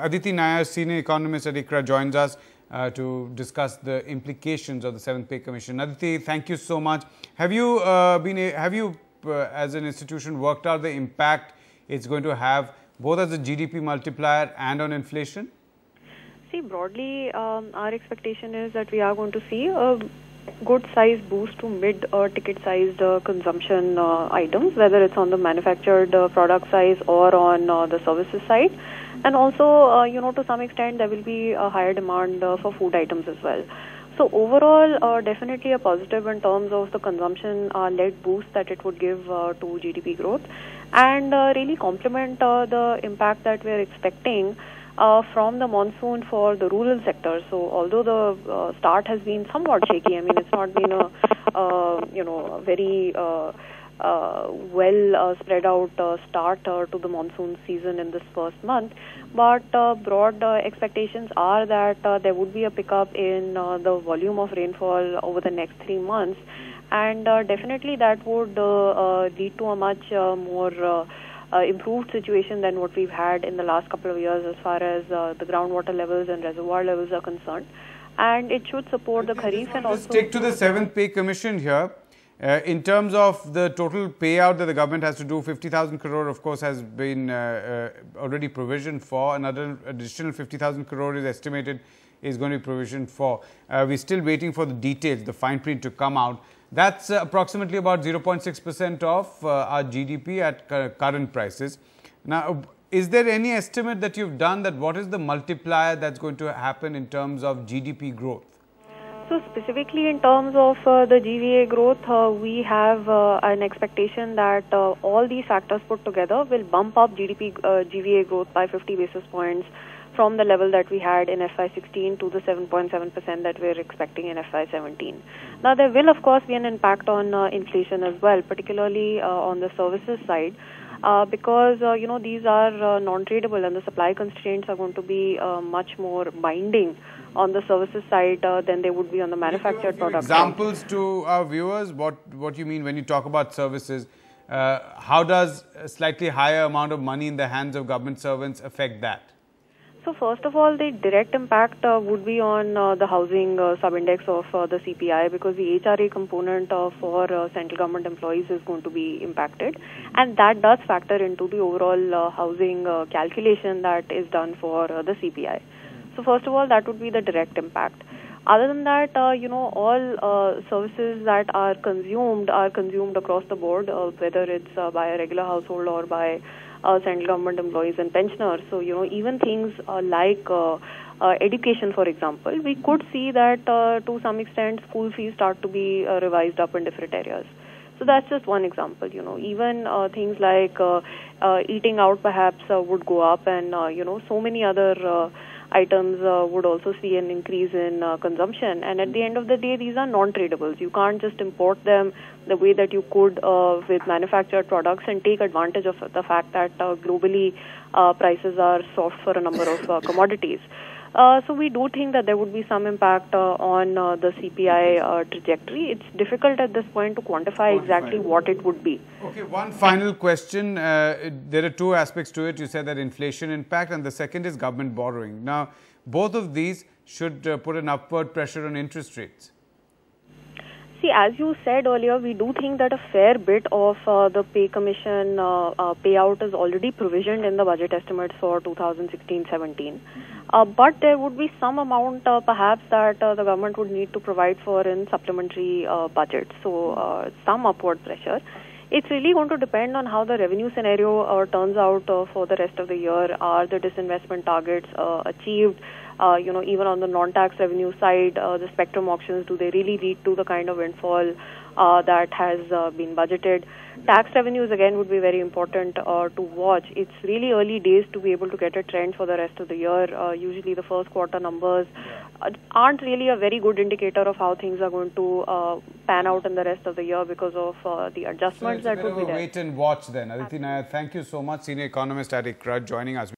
Aditi Nayar, senior economist at ICRA, joins us uh, to discuss the implications of the Seventh Pay Commission. Aditi, thank you so much. Have you uh, been, a, have you, uh, as an institution, worked out the impact it's going to have both as a GDP multiplier and on inflation? See, broadly, um, our expectation is that we are going to see a good size boost to mid or ticket sized uh, consumption uh, items, whether it's on the manufactured uh, product size or on uh, the services side. And also, uh, you know, to some extent, there will be a higher demand uh, for food items as well. So overall, definitely a positive in terms of the consumption-led boost that it would give to GDP growth, and really complement the impact that we are expecting uh, from the monsoon for the rural sector. So although the uh, start has been somewhat shaky, I mean it's not been a uh, you know very uh, uh, well uh, spread out start to the monsoon season in this first month. But broad expectations are that there would be a pickup in the volume of rainfall over the next three months, and definitely that would lead to a much more uh, improved situation than what we've had in the last couple of years as far as uh, the groundwater levels and reservoir levels are concerned. And it should support the Kharif and also... Stick to the seventh pay commission here. Uh, in terms of the total payout that the government has to do, 50,000 crore, of course, has been uh, uh, already provisioned for. Another additional 50,000 crore is estimated is going to be provisioned for. Uh, we're still waiting for the details, the fine print to come out. That's uh, approximately about 0.6% of uh, our GDP at current prices. Now, is there any estimate that you've done that what is the multiplier that's going to happen in terms of GDP growth? So specifically in terms of uh, the GVA growth, uh, we have uh, an expectation that uh, all these factors put together will bump up GDP GVA growth by 50 basis points from the level that we had in FY16 to the 7.7% that we're expecting in FY17. Now, there will, of course, be an impact on uh, inflation as well, particularly uh, on the services side. Uh, because uh, you know these are uh, non-tradable and the supply constraints are going to be uh, much more binding on the services side than they would be on the manufactured products. Examples to our viewers, what what you mean when you talk about services? how does a slightly higher amount of money in the hands of government servants affect that? So first of all, the direct impact uh, would be on uh, the housing uh, subindex of uh, the CPI because the HRA component uh, for uh, central government employees is going to be impacted, and that does factor into the overall housing calculation that is done for the CPI. So first of all, that would be the direct impact. Other than that, you know, all services that are consumed are consumed across the board, whether it's by a regular household or by uh, central government employees and pensioners. So, you know, even things uh, like uh, uh, education, for example, we could see that uh, to some extent school fees start to be uh, revised up in different areas. So that's just one example, you know. Even uh, things like uh, uh, eating out perhaps uh, would go up, and uh, you know, so many other uh, items uh, would also see an increase in uh, consumption. And at the end of the day, these are non-tradables. You can't just import them the way that you could uh, with manufactured products and take advantage of the fact that uh, globally uh, prices are soft for a number of uh, commodities. Uh, so we do think that there would be some impact uh, on uh, the CPI uh, trajectory. It's difficult at this point to quantify exactly what it would be. Okay, one final question. Uh, there are two aspects to it. You said that inflation impact and the second is government borrowing. Now, both of these should uh, put an upward pressure on interest rates. See, as you said earlier, we do think that a fair bit of uh, the pay commission uh, uh, payout is already provisioned in the budget estimates for 2016-17. Uh, but there would be some amount, uh, perhaps, that uh, the government would need to provide for in supplementary budget. So, some upward pressure. It's really going to depend on how the revenue scenario turns out for the rest of the year. Are the disinvestment targets achieved? Uh, you know, even on the non-tax revenue side, uh, the spectrum auctions, do they really lead to the kind of windfall uh, that has uh, been budgeted? Tax revenues, again, would be very important uh, to watch. It's really early days to be able to get a trend for the rest of the year. Uh, usually the first quarter numbers aren't really a very good indicator of how things are going to uh, pan out in the rest of the year because of uh, the adjustments so that would be there. wait and watch then. Aditi Nayar, thank you so much, Senior Economist at ICRA, joining us.